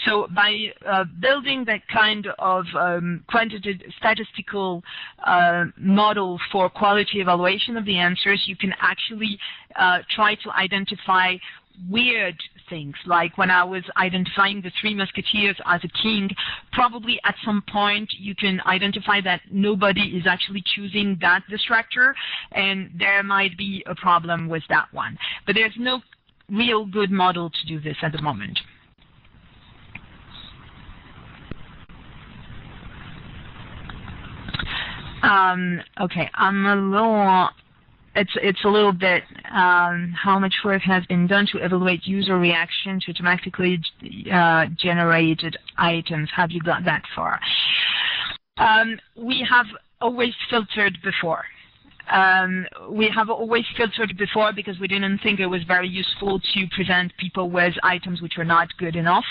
B: So by uh, building that kind of um, quantitative statistical uh, model for quality evaluation of the answers, you can actually uh, try to identify weird things. Like when I was identifying the Three Musketeers as a king, probably at some point you can identify that nobody is actually choosing that distractor, and there might be a problem with that one. But there's no real good model to do this at the moment. Um, okay, I'm a little it's it's a little bit um, how much work has been done to evaluate user reaction to automatically uh, generated items. Have you got that far? Um, we have always filtered before. Um, we have always filtered before because we didn't think it was very useful to present people with items which were not good enough.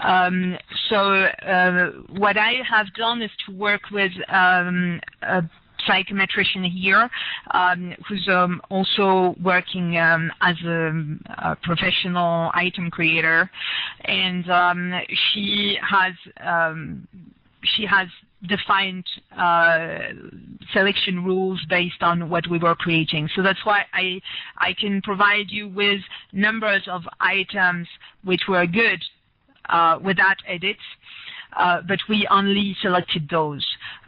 B: Um, so uh, what I have done is to work with um, a psychometrician here um, who's um, also working um, as a, a, professional item creator and um, she has um, she has defined uh, selection rules based on what we were creating. So that's why I I can provide you with numbers of items which were good uh, without edits but we only selected those.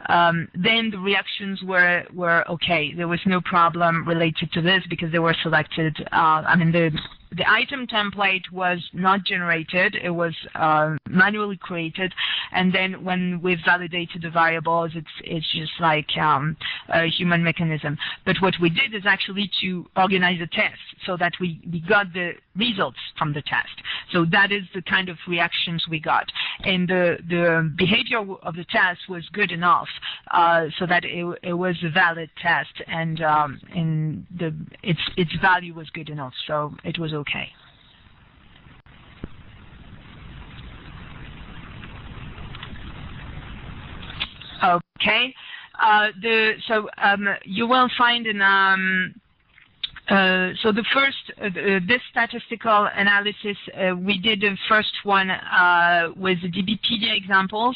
B: Um, then the reactions were were okay. There was no problem related to this because they were selected. Uh, I mean the the item template was not generated, it was uh, manually created, and then when we validated the variables, it's, it's just like um, a human mechanism. But what we did is actually to organize a test so that we, we got the results from the test. So that is the kind of reactions we got. And the, the behavior of the test was good enough uh, so that it, it was a valid test and, um, and the, its, its value was good enough. So it was okay. Okay. Uh, the, so um, you will find in um, uh, so the first, uh, this statistical analysis, uh, we did the first one uh, with the DBpedia examples,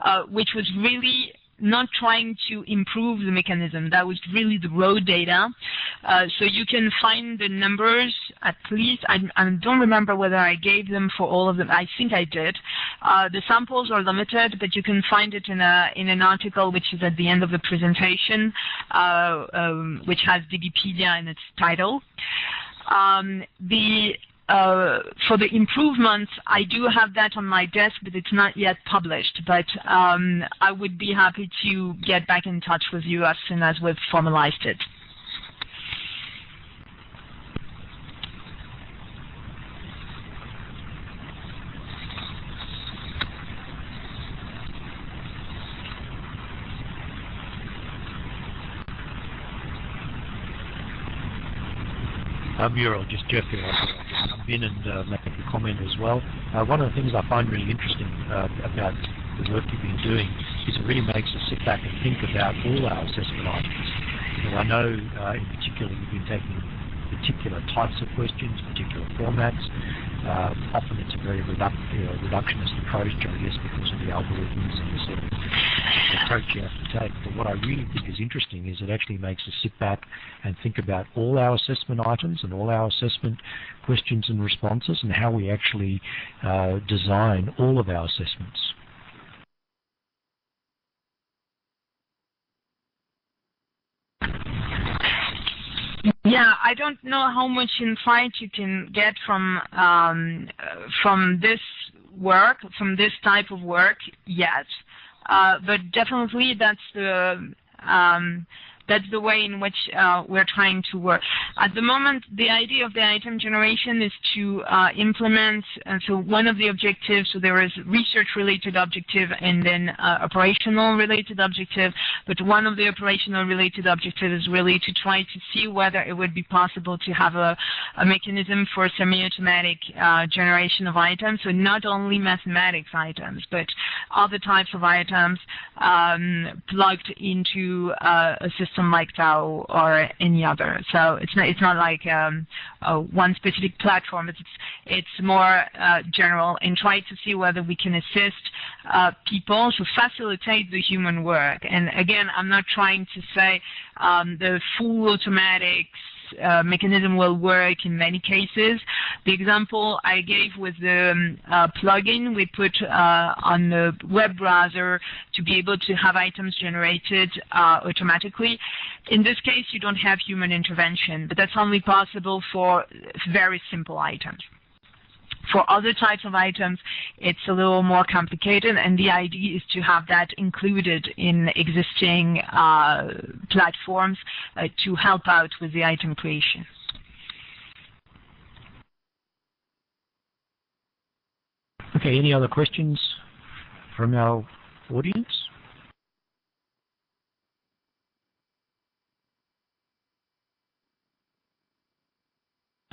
B: uh, which was really not trying to improve the mechanism. That was really the raw data. Uh, so you can find the numbers at least. I, I, don't remember whether I gave them for all of them. I think I did. Uh, the samples are limited, but you can find it in a in an article which is at the end of the presentation, uh, um, which has DBpedia in its title. Um, the uh, for the improvements, I do have that on my desk, but it's not yet published. But um, I would be happy to get back in touch with you as soon as we've formalized it.
A: Uh, Muriel, just here. In and uh, make a comment as well. Uh, one of the things I find really interesting uh, about the work you've been doing is it really makes us sit back and think about all our assessment items. Know, I know uh, in particular you've been taking particular types of questions, particular formats. Uh, often it's a very you know, reductionist approach, I guess, because of the algorithms and the sort of approach you have to take. But what I really think is interesting is it actually makes us sit back and think about all our assessment items and all our assessment questions and responses and how we actually uh, design all of our assessments.
B: Yeah, I don't know how much insight you can get from um, from this work, from this type of work yet, uh, but definitely that's the um, that's the way in which uh, we're trying to work. At the moment, the idea of the item generation is to uh, implement, uh, so one of the objectives, so there is research-related objective and then uh, operational-related objective, but one of the operational-related objectives is really to try to see whether it would be possible to have a, a mechanism for semi-automatic uh, generation of items, so not only mathematics items, but other types of items um, plugged into a system like TAO or any other. So it's not it's not like um, uh, one specific platform. It's it's more uh, general and try to see whether we can assist uh, people to facilitate the human work. And again, I'm not trying to say um, the full automatics uh, mechanism will work in many cases. The example I gave was the um, uh, plugin we put uh, on the web browser to be able to have items generated uh, automatically. In this case, you don't have human intervention, but that's only possible for very simple items. For other types of items, it's a little more complicated, and the idea is to have that included in existing uh, platforms uh, to help out with the item creation.
A: Okay, any other questions from our audience?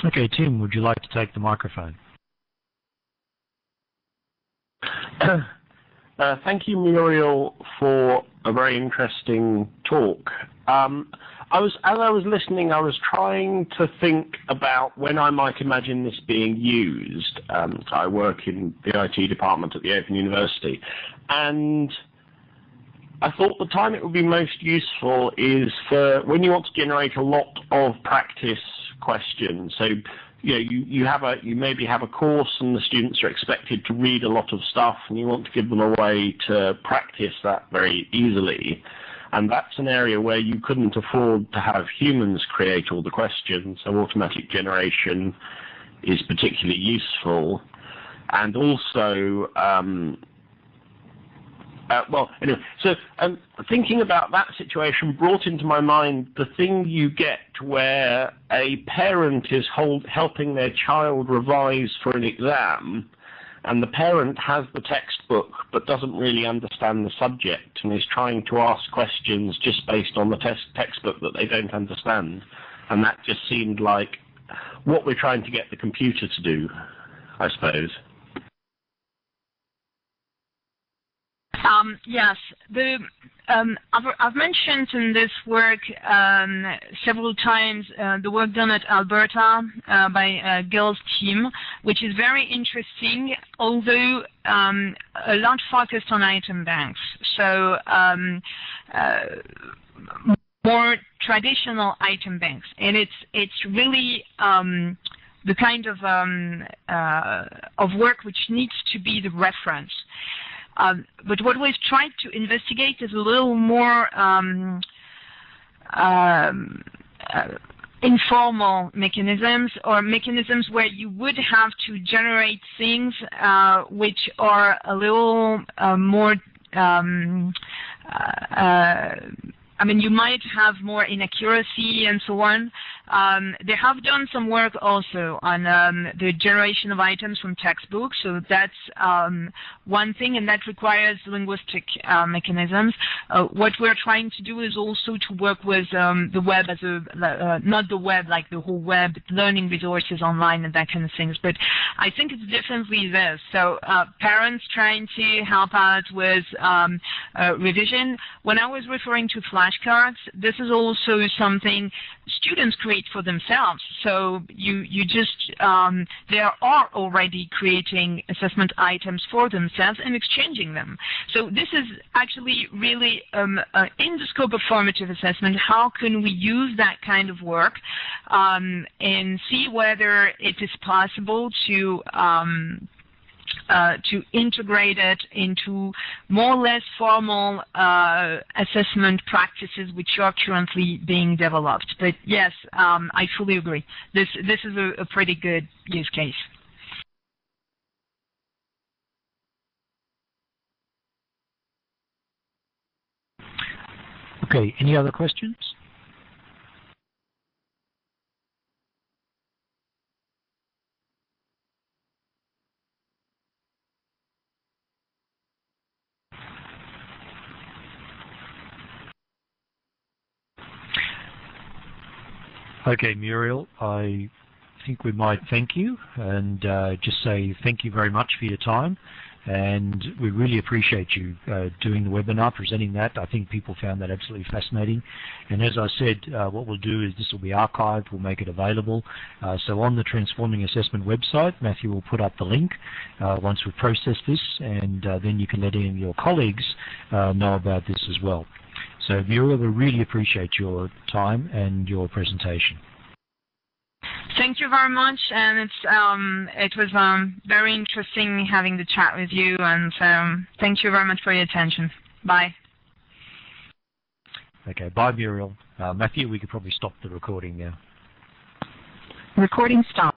A: Okay, Tim, would you like to take the microphone?
C: Uh, thank you, Muriel, for a very interesting talk. Um, I was, as I was listening, I was trying to think about when I might imagine this being used. Um, I work in the IT department at the Open University, and I thought the time it would be most useful is for when you want to generate a lot of practice questions. So you know, you, you have a you maybe have a course and the students are expected to read a lot of stuff and you want to give them a way to practice that very easily. And that's an area where you couldn't afford to have humans create all the questions, so automatic generation is particularly useful. And also, um, uh, well, anyway, so um, thinking about that situation brought into my mind the thing you get where a parent is hold, helping their child revise for an exam, and the parent has the textbook but doesn't really understand the subject and is trying to ask questions just based on the textbook that they don't understand. And that just seemed like what we're trying to get the computer to do, I suppose.
B: Um, yes, the, um, I've, I've, mentioned in this work um, several times uh, the work done at Alberta uh, by uh, Gierl's team, which is very interesting, although um, a lot focused on item banks. So um, uh, more traditional item banks, and it's it's really um, the kind of um, uh, of work which needs to be the reference. Um, but what we've tried to investigate is a little more um, um, uh, informal mechanisms or mechanisms where you would have to generate things uh, which are a little uh, more um, uh, uh, I mean, you might have more inaccuracy and so on. Um, they have done some work also on um, the generation of items from textbooks, so that's um, one thing, and that requires linguistic uh, mechanisms. Uh, what we're trying to do is also to work with um, the web as a, uh, not the web like the whole web, learning resources online and that kind of things. But I think it's definitely this. So uh, parents trying to help out with um, uh, revision. When I was referring to flashcards, this is also something students create for themselves. So you you just um, they are already creating assessment items for themselves and exchanging them. So this is actually really um, uh, in the scope of formative assessment. How can we use that kind of work um, and see whether it is possible to um, uh, to integrate it into more or less formal uh, assessment practices which are currently being developed. But yes, um, I fully agree. This this is a, a pretty good use case.
A: Okay, any other questions? Okay, Muriel, I think we might thank you and uh, just say thank you very much for your time. And we really appreciate you uh, doing the webinar, presenting that. I think people found that absolutely fascinating. And as I said, uh, what we'll do is this will be archived. We'll make it available. Uh, so on the Transforming Assessment website, Mathew will put up the link uh, once we've processed this, and uh, then you can let any of your colleagues know about this as well. So Muriel, we really appreciate your time and your presentation.
B: Thank you very much, and it's um, it was um, very interesting having the chat with you, and um, thank you very much for your attention. Bye.
A: Okay, bye, Muriel. Uh, Mathew, we could probably stop the recording now.
B: Recording stopped.